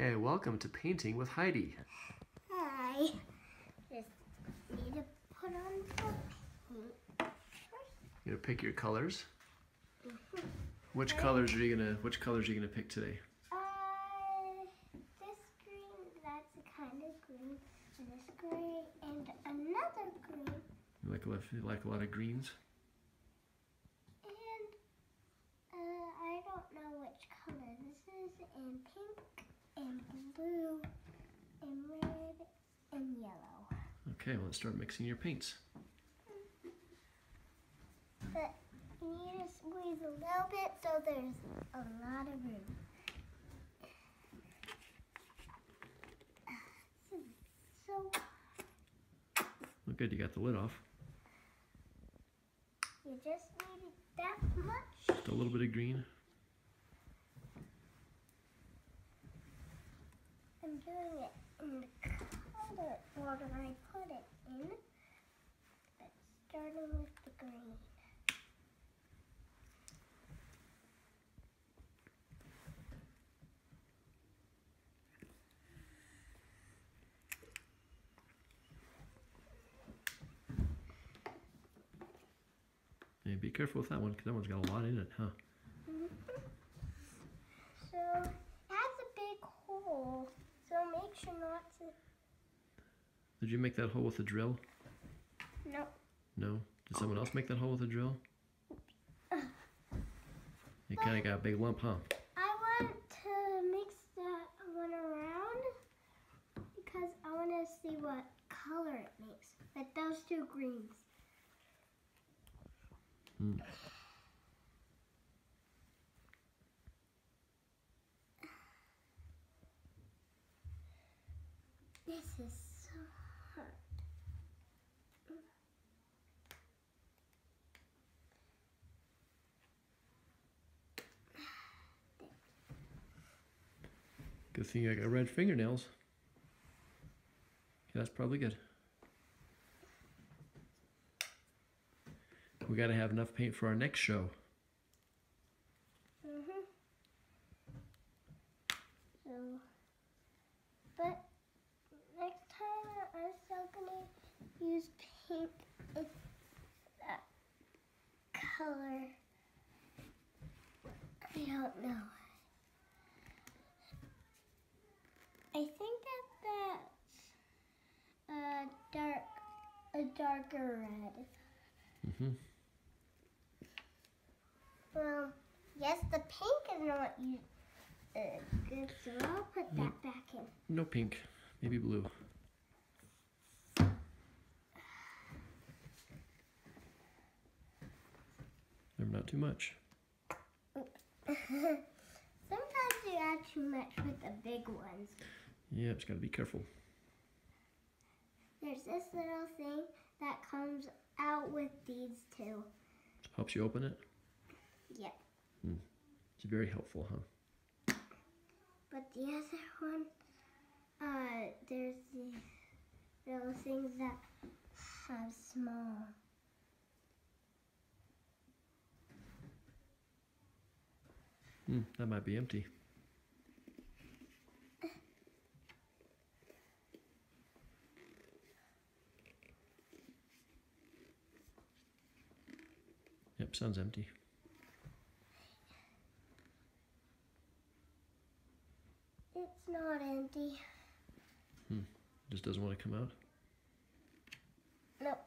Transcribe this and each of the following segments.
Okay, welcome to Painting with Heidi. Hi. Just need to put on the paint. You're gonna pick your colors. Which colors are you gonna Which colors are you gonna pick today? Uh, this green, that's a kind of green, and this gray, and another green, You like a lot, you like a lot of greens. and uh, I don't know which color this is, and pink, and blue, and red, and yellow. Okay, well, let's start mixing your paints. But you need to squeeze a little bit so there's a lot of room. So Well, good, you got the lid off. you just needed that much. Just a little bit of green. Doing it in the color order I put it in. But starting with the green. Yeah, be careful with that one, because that one's got a lot in it, huh? Mm-hmm. So it has a big hole. So make sure not to. Did you make that hole with a drill? No. No? Did someone else make that hole with a drill? You kind of got a big lump, huh? I want to mix that one around because I want to see what color it makes. Like those two greens. Hmm. This is so hard. Good thing I got red fingernails. Okay, that's probably good. We gotta have enough paint for our next show. Mhm. So, but I'm still gonna use pink if that color. I don't know. I think that that's a dark, a darker red. hmm Well, yes, the pink is not u- uh, good, so I'll put that back in. No pink, maybe blue. Not too much. Sometimes you add too much with the big ones. Yeah, just gotta be careful. There's this little thing that comes out with these two. Helps you open it. Yep. It's very helpful, huh? But the other one, uh, there's the little things that have small. Hmm, that might be empty. Yep, sounds empty. It's not empty. Hmm. Just doesn't want to come out. Nope.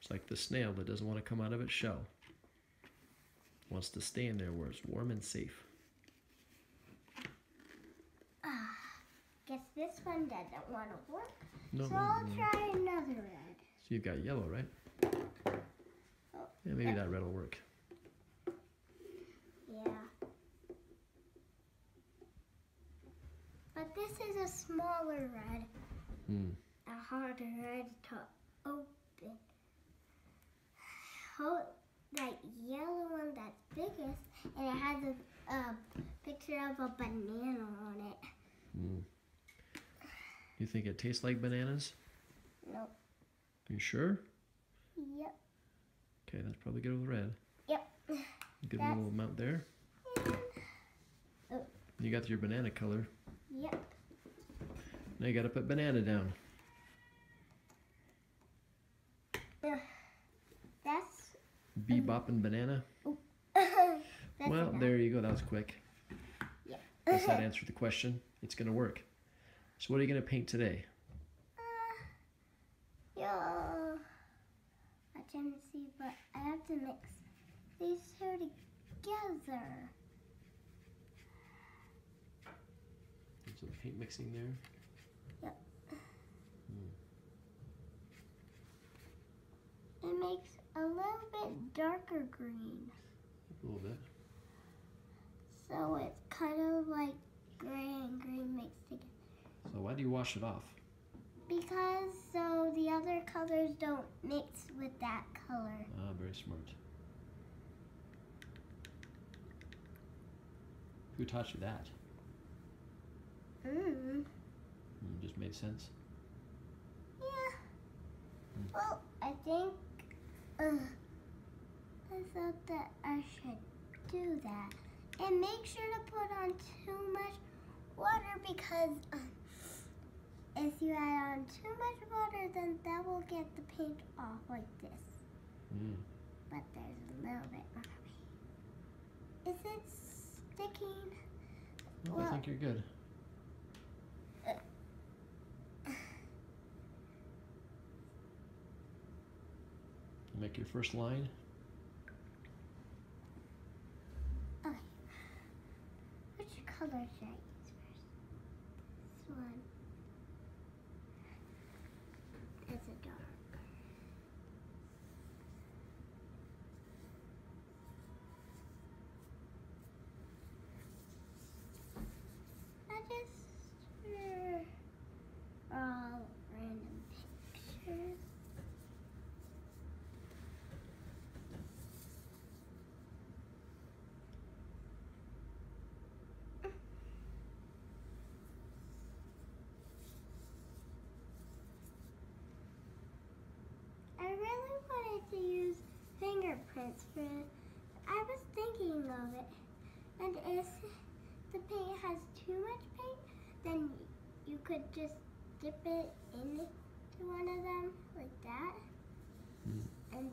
It's like the snail that doesn't want to come out of its shell. Wants to stay in there where it's warm and safe. Guess this one doesn't want to work. No, so I'll no. try another red. So you've got yellow, right? Oh, Yeah, maybe that red will work. Yeah. But this is a smaller red, Hmm. a harder red to open. Oh, that yellow one that's biggest, and it has a, a picture of a banana on it. Hmm. You think it tastes like bananas? Nope. Are you sure? Yep. Okay, that's probably good with red. Yep. Good That's- little amount there. And Oh. You got your banana color. Yep. Now you gotta put banana down. That's. Bebop and banana. Well, there you go. That was quick. Yeah. Does that answer the question? It's gonna work. So what are you gonna paint today? Uh, yo. I can see, but I have to mix these two together. Some paint mixing there. Yep. It makes a little bit darker green. A little bit. So it's kind of like gray and green mixed together. So why do you wash it off? Because so the other colors don't mix with that color. Ah, very smart. Who taught you that? Mm. Mm, just made sense. Yeah. Hmm. Well, I think uh, I thought that I should do that. And make sure to put on too much water because um, if you add on too much water, then that will get the paint off like this. Mm. But there's a little bit more. Is it sticking? No, I think you're good. Make your first line. Which color use first? This one. It's a dark. I just drew all random pictures. I really wanted to use fingerprints for I was thinking of it. And if the paint has too much paint, then you could just dip it into one of them like that. Mm. And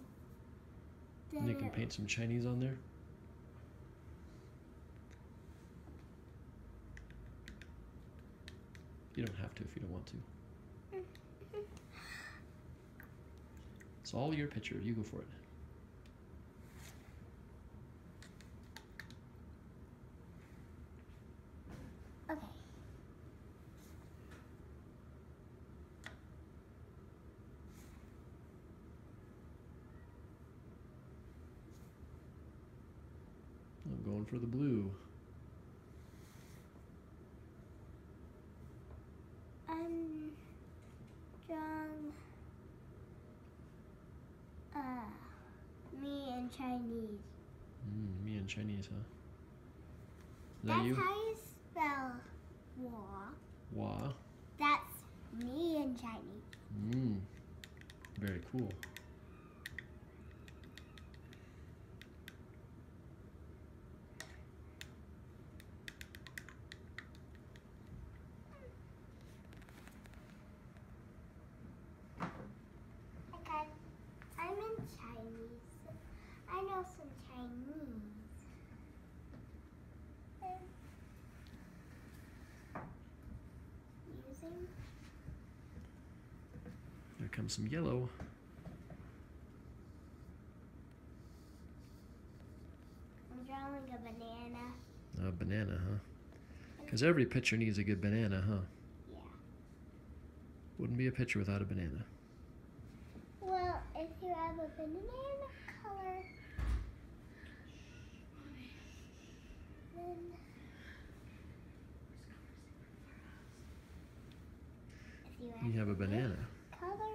then And you can paint some Chinese on there. You don't have to if you don't want to. It's all your picture. You go for it. Okay. I'm going for the blue. I'm drawing uh me in Chinese. Mm, me and Chinese, huh? Is that That's you? how you spell war. Wah. That's me in Chinese. Mm. Very cool. Okay. I'm in Chinese. I know some Chinese. Um, Using There comes some yellow. I'm drawing a banana. A banana, huh? Because every picture needs a good banana, huh? Yeah. Wouldn't be a picture without a banana. Well, if you have a banana color, then if you have, You have a banana. color,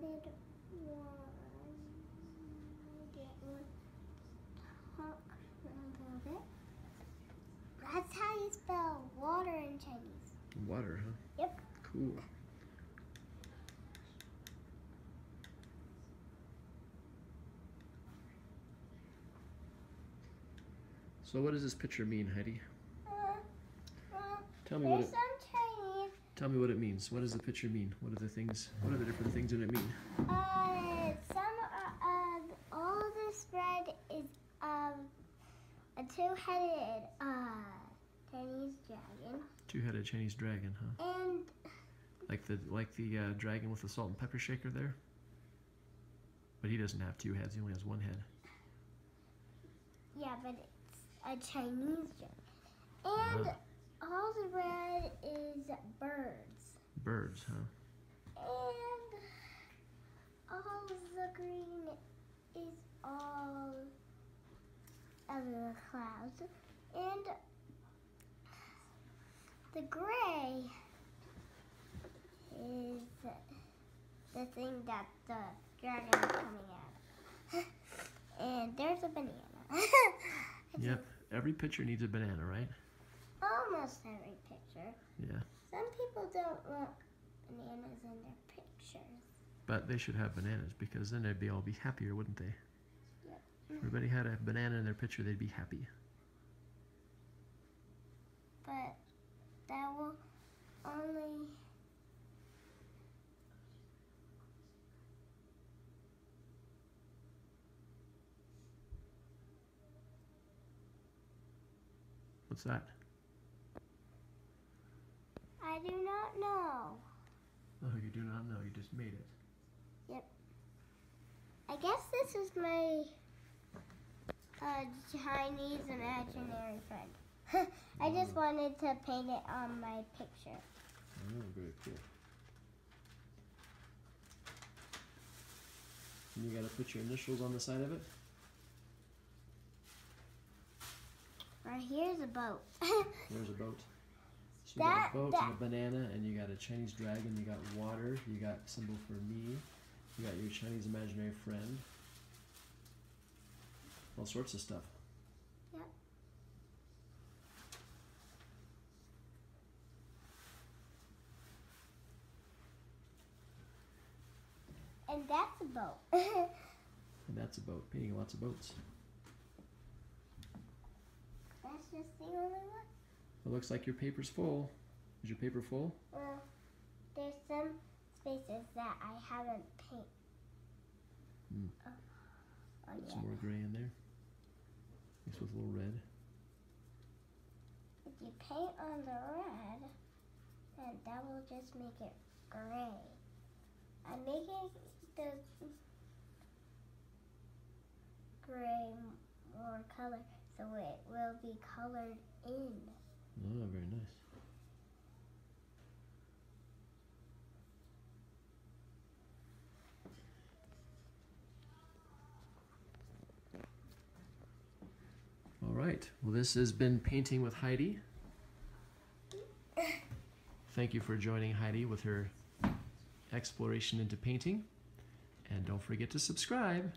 wanted was get one talk a little. That's how you spell water in Chinese. Water, huh? Yep. Cool. So what does this picture mean, Heidi? Uh, uh, Tell me what it tell me what it means. What does the picture mean? What are the things what are the different things in it mean? Uh, some uh, uh, all this bread is um a two-headed uh Chinese dragon, Two-headed Chinese dragon, huh? and Like the like the uh, dragon with the salt and pepper shaker there? But he doesn't have two heads, he only has one head. yeah, but it's a Chinese dragon, and all the red is birds, Birds, huh? and all the green is all of the clouds, and the gray is the thing that the dragon is coming out of. And there's a banana. Yep. Every picture needs a banana, right? Almost every picture. Yeah. Some people don't want bananas in their pictures. But they should have bananas because then they'd be all be happier, wouldn't they? Yep. If everybody had a banana in their picture, they'd be happy. But that will only What's that? I do not know. Oh, you do not know. You just made it. Yep. I guess this is my uh, Chinese imaginary friend. I just wanted to paint it on my picture. Oh, very cool. And you got to put your initials on the side of it? Right here's a boat. There's a boat. So you got a boat that- and a banana, and you got a Chinese dragon, you got water, you got symbol for me, you got your Chinese imaginary friend. All sorts of stuff. Yep. and that's a boat. And that's a boat. Painting lots of boats. that's just the only one. It looks like your paper's full. Is your paper full? Well, there's some spaces that I haven't painted Hmm. on yet. Some more gray in there. Mixed with a little red. If you paint on the red, then that will just make it gray. I'm making the gray more color so it will be colored in. Oh, very nice. All right. Well, this has been Painting with Heidi. Thank you for joining Heidi with her exploration into painting. And don't forget to subscribe.